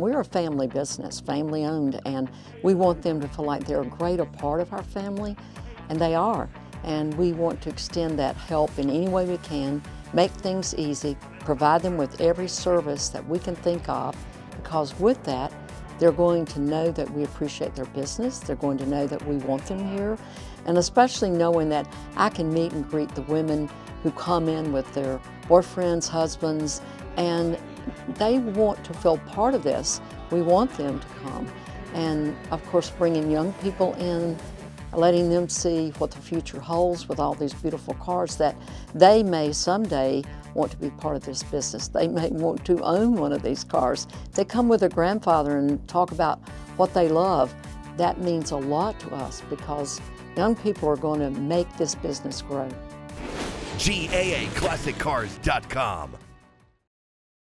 We're a family business, family owned, and we want them to feel like they're a greater part of our family, and they are. And we want to extend that help in any way we can, make things easy, provide them with every service that we can think of, because with that, they're going to know that we appreciate their business, they're going to know that we want them here, and especially knowing that I can meet and greet the women who come in with their boyfriends, husbands, and they want to feel part of this. We want them to come. And of course, bringing young people in, letting them see what the future holds with all these beautiful cars that they may someday want to be part of this business. They may want to own one of these cars. They come with their grandfather and talk about what they love. That means a lot to us because young people are going to make this business grow. GAAClassiccars.com.